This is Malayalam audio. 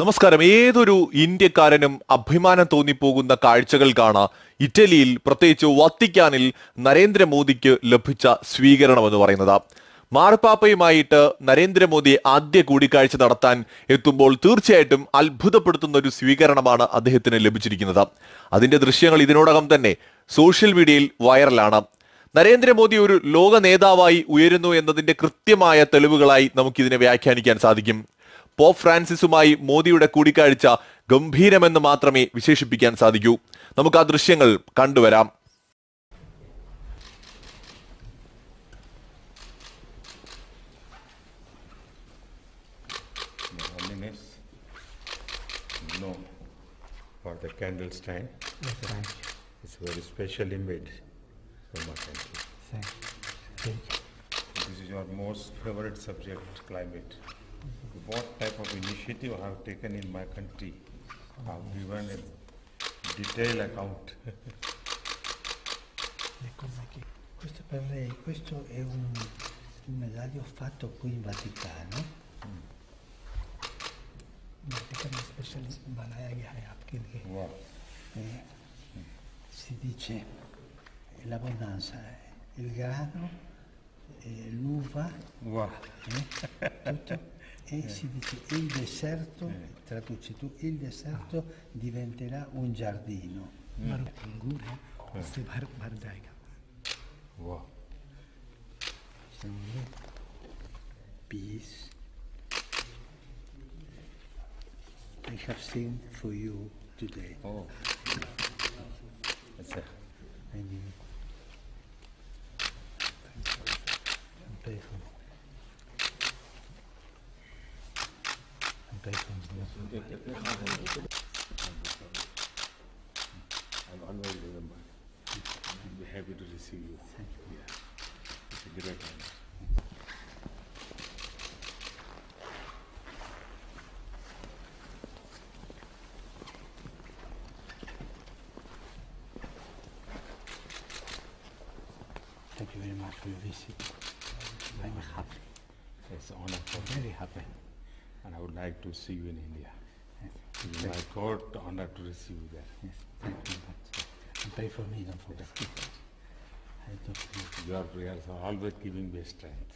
നമസ്കാരം. ഏതൊരു ഇന്ത്യക്കാരനും അഭിമാനം തോന്നിപ്പോകുന്ന കാഴ്ചകൾക്കാണ് ഇറ്റലിയിൽ പ്രത്യേകിച്ച് വത്തിക്കാനിൽ നരേന്ദ്രമോദിക്ക് ലഭിച്ച സ്വീകരണം എന്ന് പറയുന്നത്. മാർപ്പാപ്പയുമായിട്ട് നരേന്ദ്രമോദി ആദ്യ കൂടിക്കാഴ്ച നടത്താൻ എത്തുമ്പോൾ തീർച്ചയായിട്ടും അത്ഭുതപ്പെടുത്തുന്ന ഒരു സ്വീകരണമാണ് അദ്ദേഹത്തിന് ലഭിച്ചിരിക്കുന്നത്. അതിന്റെ ദൃശ്യങ്ങൾ ഇതിനോടകം തന്നെ സോഷ്യൽ മീഡിയയിൽ വൈറലാണ്. നരേന്ദ്രമോദി ഒരു ലോക നേതാവായി ഉയരുന്നു എന്നതിന്റെ കൃത്യമായ തെളിവുകളായി നമുക്കിതിനെ വ്യാഖ്യാനിക്കാൻ സാധിക്കും. പോപ്പ് ഫ്രാൻസിസുമായി മോദിയുടെ കൂടിക്കാഴ്ച ഗംഭീരമെന്ന് മാത്രമേ വിശേഷിപ്പിക്കാൻ സാധിക്കൂ നമുക്ക് ആ ദൃശ്യങ്ങൾ കണ്ടുവരാം no, for the candle stand. Yes, Thank you. It's very specially made for my country. Thank you. Thank you. This is your most favorite subject, climate. What type of initiative I have taken in my country? I have given a detailed account. Ecco, ma che- Questo per lei, questo è un, un medaglio fatto qui in Vaticano. Vaticano specially बनाया गया है आपके लिए wow. Eh, si dice eh, l'abbondanza, eh, il grano, eh, l'uva, Wow. eh, tutto, e si dice il deserto, eh. traduci tu, il deserto ah. diventerà un giardino. Wow. Peace. I have seen for you today. Oh. That's it. I mean, I'll always remember. I'll be happy to receive you. Yeah. It's a great honor. Thank you very much for your visit. I'm happy, It's an honor very happy. I would like to see you in India. Yes, It is my thought honor to receive you there. yes, thank you very much. Pray for me, don't forget. I talk to you. Your prayers are always giving me strength.